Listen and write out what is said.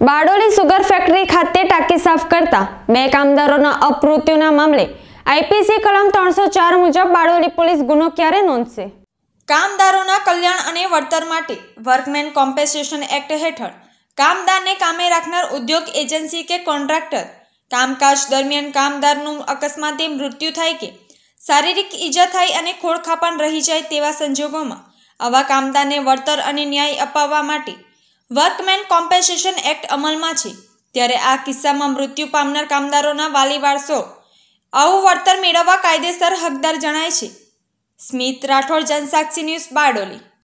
Bardoli sugar factory ખાતે ટાંકી સાફ કરતા બે કામદારોના અપમૃત્યુના મામલે આઈપીસી કલમ ત્રણસો ચાર મુજબ બારડોલી પોલીસ ગુનો ક્યારે નોંધશે? કામદારોના કલ્યાણ અને વળતર માટે વર્કમેન કોમ્પેન્સેશન એક્ટ હેઠળ કામદારને કામે રાખનાર ઉદ્યોગ એજન્સી કે કોન્ટ્રાક્ટર, કામકાજ દરમિયાન કામદારનું અકસ્માતે મૃત્યુ થાય કે શારીરિક ઈજા થાય અને ખોળખાપણ રહી જાય તેવા સંજોગોમાં આવા કામદારને વળતર અને ન્યાય અપાવવા માટે વર્કમેન કોમ્પેસેશન એક્ટ અમલમાં છે. ત્યારે આ કિસ્સામાં મૃત્યુ પામનાર કામદારોના વાલી વારસો આવું વળતર મેળવવા કાયદેસર હકદાર જણાય છે. સ્મિત રાઠોડ, જનસાક્ષી ન્યૂઝ બારડોલી.